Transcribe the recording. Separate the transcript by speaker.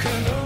Speaker 1: Can't